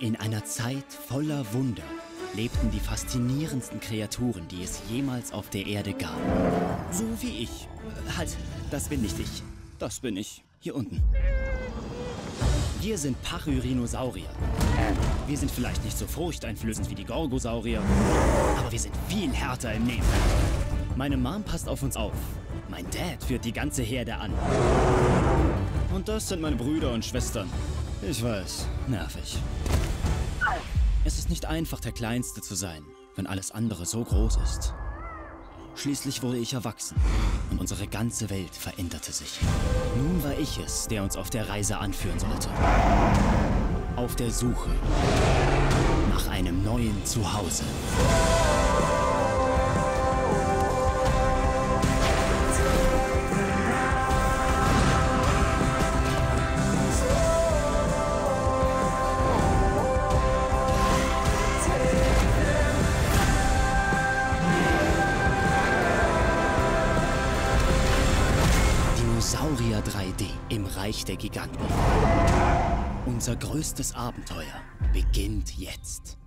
In einer Zeit voller Wunder lebten die faszinierendsten Kreaturen, die es jemals auf der Erde gab. So wie ich. Halt, das bin nicht ich. Das bin ich. Hier unten. Wir sind Pachyrhinosaurier. Wir sind vielleicht nicht so furchteinflößend wie die Gorgosaurier, aber wir sind viel härter im Nehmen. Meine Mom passt auf uns auf. Mein Dad führt die ganze Herde an. Und das sind meine Brüder und Schwestern. Ich weiß, nervig. Es ist nicht einfach, der Kleinste zu sein, wenn alles andere so groß ist. Schließlich wurde ich erwachsen und unsere ganze Welt veränderte sich. Nun war ich es, der uns auf der Reise anführen sollte. Auf der Suche nach einem neuen Zuhause. Dinosaurier 3D im Reich der Giganten. Unser größtes Abenteuer beginnt jetzt.